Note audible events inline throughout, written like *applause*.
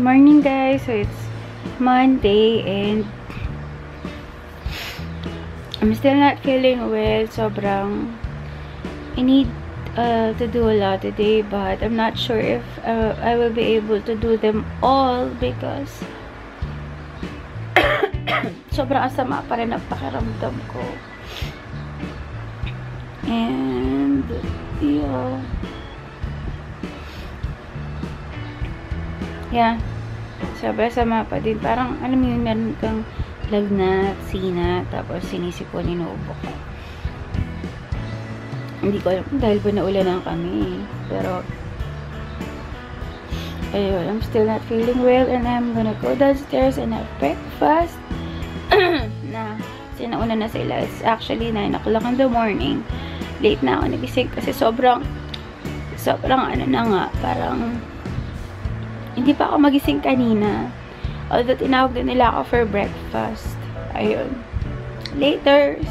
Morning guys! So it's Monday and I'm still not feeling well. Sobrang I need uh, to do a lot today but I'm not sure if uh, I will be able to do them all because *coughs* sobrang asama pa rin ang pakiramdam ko. And yeah. Yeah. Sobrang sama pa din. Parang, alam mo yun, meron kang lagnat, sina, tapos sinisipon, inuubo ko. Hindi ko alam dahil ba naulanan kami. Pero, ayun, I'm still not feeling well and I'm gonna go downstairs and have breakfast. *clears throat* na, sinauna na sila. It's actually 9 o'clock in the morning. Late na ako nagising kasi sobrang, sobrang ano na nga, parang, hindi pa ako magising kanina. Although, tinawag din nila ako for breakfast. Ayun. Laters.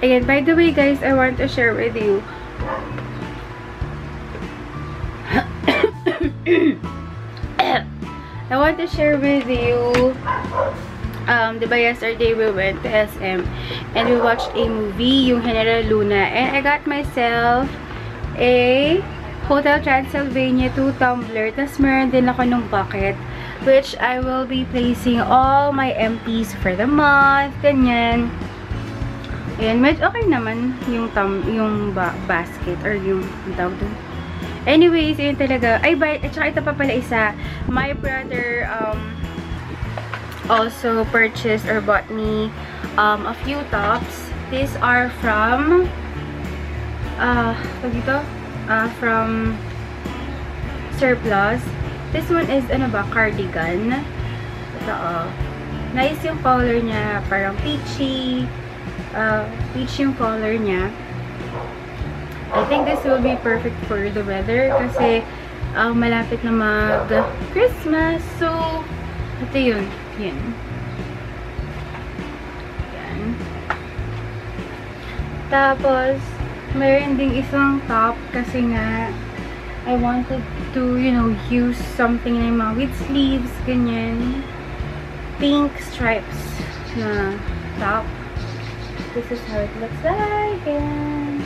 Again, by the way, guys, I want to share with you. *coughs* I want to share with you um, diba yesterday we went to SM and we watched a movie, yung General Luna. And I got myself a Hotel Transylvania 2 tumbler. Tapos meron din ako nung bucket which I will be placing all my empties for the month. Ganyan. Ayan, medyo okay naman yung tam yung ba basket or yung tawag doon. Anyways, yun talaga. Ay, by, at saka ito pa pala isa. My brother, um, also purchased or bought me um, a few tops. These are from uh, dito? Uh, from Surplus. This one is ano ba, cardigan. Ito oh. Nice yung color niya, parang peachy. Uh, peach yung color niya. I think this will be perfect for the weather kasi uh, malapit na mag-Christmas. So, ito yun. Yan. Yan. Tapos, meron ding isang top kasi nga I wanted to, you know, use something na mga with sleeves, ganyan. Pink stripes na top. This is how it looks like. And,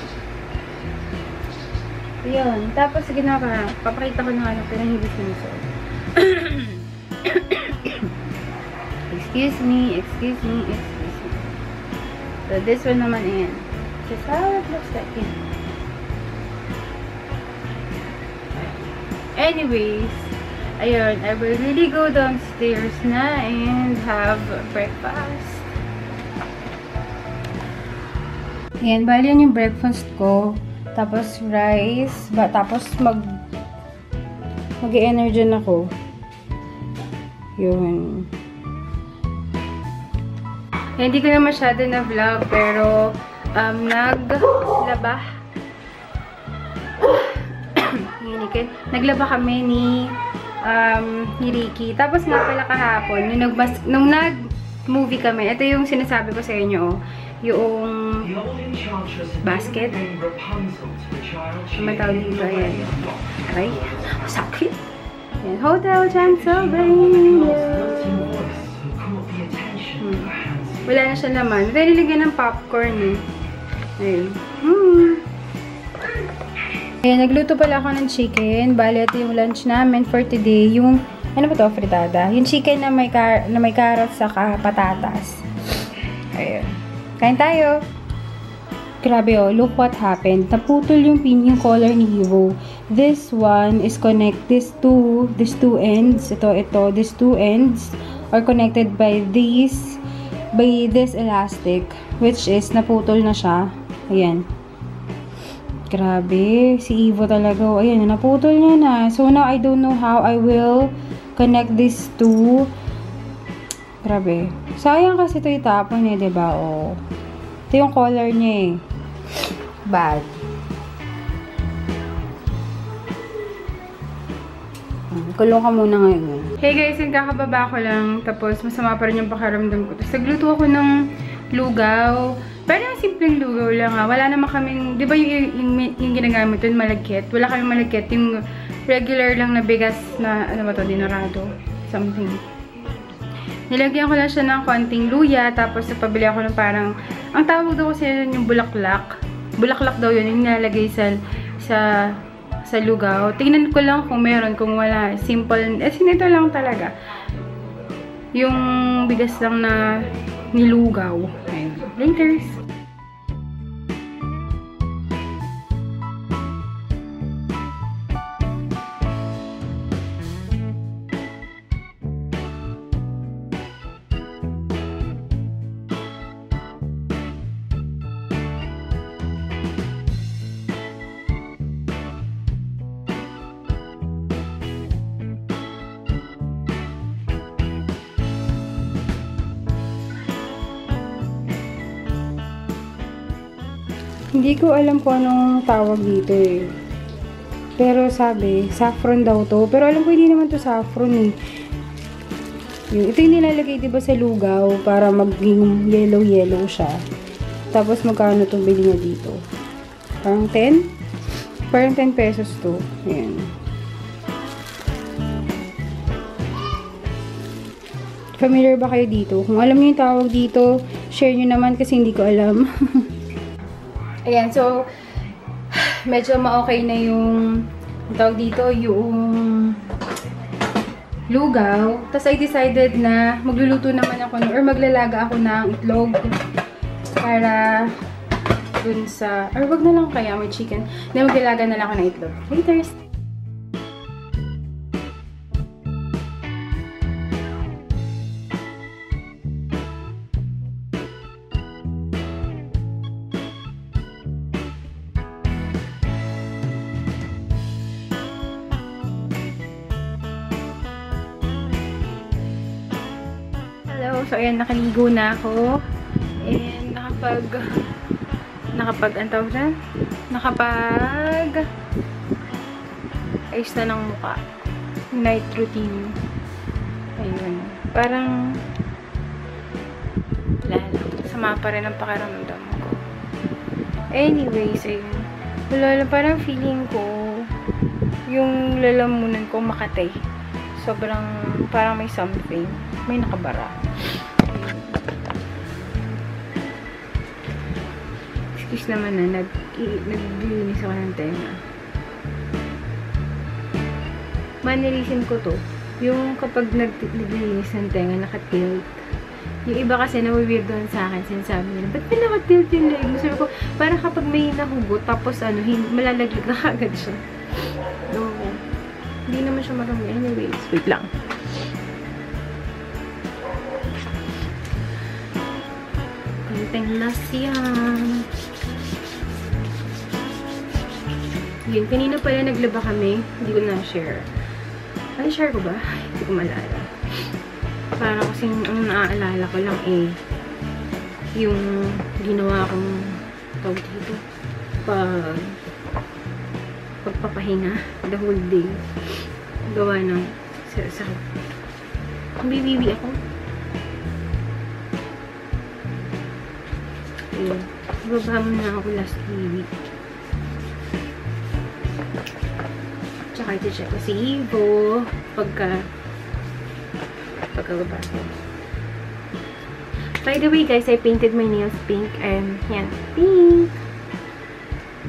yun. Tapos, ginawa ko na, papakita ko na ano, pinahibis na nito. *coughs* excuse me, excuse me, excuse me. So, this one naman yan. Is how it looks like. Anyways, ayun, I will really go downstairs na and have breakfast. Ayan, bali yan yung breakfast ko. Tapos rice, ba, tapos mag mag-energy ako. Yun. Hindi ko na masyado na vlog, pero um, naglaba. *coughs* Hinikin. Naglaba kami ni um, ni Ricky. Tapos nga pala kahapon, nung, nagbas, nung nag-movie kami, ito yung sinasabi ko sa inyo, yung basket. Matawag dito, ayan. Aray, sakit. Ayan, Hotel Transylvania. Hmm. Wala na siya naman. Ito nilagyan ng popcorn eh. Ayun. Hmm. Ayan, nagluto pala ako ng chicken. Bali, ito yung lunch namin for today. Yung, ano ba to, fritada? Yung chicken na may, car na may carrots saka patatas. Ayan. Kain tayo. Grabe oh, look what happened. Naputol yung pin, yung collar ni Hero. This one is connect, this two, this two ends, ito, ito, these two ends are connected by these, by this elastic, which is naputol na siya. Ayan. Grabe, si Evo talaga. Oh, ayan, naputol niya na. So now I don't know how I will connect these two. Grabe. Sayang kasi ito itapon eh, ba? Oh. Ito yung color niya eh. Bad. Kulong ka muna ngayon. Hey guys, yung kakababa ko lang. Tapos, masama pa rin yung pakiramdam ko. Tapos, nagluto ako ng lugaw. Pero yung simpleng lugaw lang ha. Wala naman kaming, di ba yung, yung, yung, ginagamit dun, malagkit? Wala kaming malagkit. Yung regular lang na bigas na, ano ba to, dinarado. Something. Nilagyan ko lang siya ng konting luya, tapos napabili ako ng parang, ang tawag daw kasi yun yung bulaklak. Bulaklak daw yun, yung nilalagay sa, sa, sa lugaw. Tingnan ko lang kung meron, kung wala. Simple, eh, sinito lang talaga. Yung bigas lang na nilugaw. Ayun. Laters. Hindi ko alam kung anong tawag dito eh. Pero sabi, saffron daw to. Pero alam ko hindi naman to saffron eh. Yung, ito yung nilalagay diba sa lugaw para maging yellow-yellow siya. Tapos magkano to bili niya dito? Parang 10? Parang 10 pesos to. Ayan. Familiar ba kayo dito? Kung alam niyo yung tawag dito, share niyo naman kasi hindi ko alam. *laughs* Ayan, so, medyo ma-okay na yung, tawag dito, yung lugaw. Tapos I decided na magluluto naman ako, or maglalaga ako ng itlog para dun sa, or wag na lang kaya may chicken. Na maglalaga na lang ako ng itlog. Later! So ayan, nakaligo na ako. And nakapag, nakapag, ang tawag na? Nakapag, ayos na ng mukha. Night routine. Ayun. Parang, lang. Sama pa rin ang pakiramdam ko. Anyways, ayun. Wala lang, parang feeling ko, yung lalamunan ko makatay. Sobrang, parang may something. May nakabara. Excuse naman na, nag, naglilinis ako ng tenga. Mannerism ko to. Yung kapag nag, naglilinis ng tenga, nakatilt. Yung iba kasi nawi-weird doon sa akin, sinasabi nila, ba't may nakatilt yung leg mo? Sabi ko, parang kapag may nahugot, tapos ano, malalaglag na *laughs* agad siya. No. Hindi naman siya marami. Anyways, wait lang. Konting lasyan. Yun, kanina pala naglaba kami. Hindi ko na-share. Ay, share ko ba? Hindi ko malala. Para kasi ang naaalala ko lang eh, yung ginawa kong tawag dito. Pag pagpapahinga the whole day. Gawa ng sa, sa bibibi ako. Ayun. Baba mo na ako last week. Tsaka ito check ko si Evo pagka pagkababa. By the way guys, I painted my nails pink and yan, pink!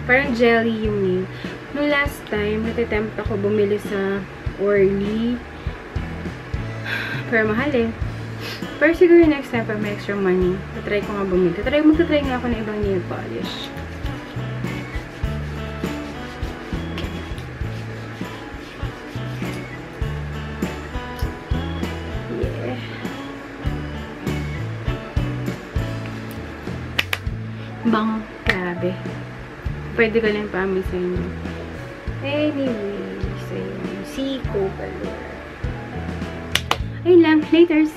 Parang jelly yung nail. Nung last time, natitempt ako bumili sa Orly. *sighs* Pero mahal eh. Pero siguro next time, pag may extra money, tatry ko nga bumili. Tatry, magtatry nga ako ng ibang nail polish. Bang, grabe. Pwede ko lang paamin sa inyo. Anyways, ayun. Siko pala. Ayun lang. Laters.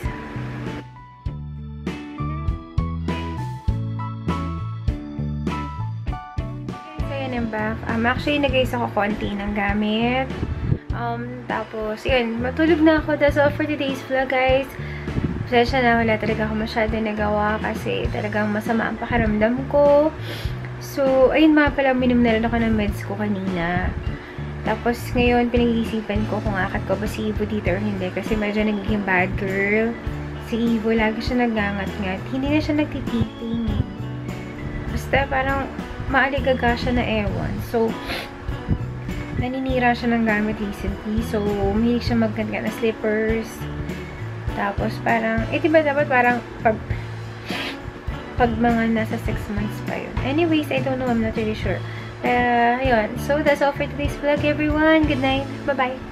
Ang back. Um, actually, nag-ayos ako konti ng gamit. Um, tapos, yun. Matulog na ako. That's all for today's vlog, guys. Pasensya na, wala talaga ako masyado nagawa kasi talagang masama ang pakiramdam ko. So, ayun mga pala, minum na rin ako ng meds ko kanina. Tapos, ngayon, pinag-iisipan ko kung akit ko ba si Ivo dito or hindi. Kasi medyo nagiging bad girl. Si Ivo, lagi siya nagangat-ngat. Hindi na siya nagtitiping eh. Basta parang maaligaga siya na ewan. So, naninira siya ng gamit recently. So, mahilig siya magkanta na slippers. Tapos, parang, eh, diba dapat parang pag, pag mga nasa 6 months pa yun. Anyways, I don't know. I'm not really sure. Uh, ayun. So, that's all for today's vlog, everyone. Good night. Bye-bye.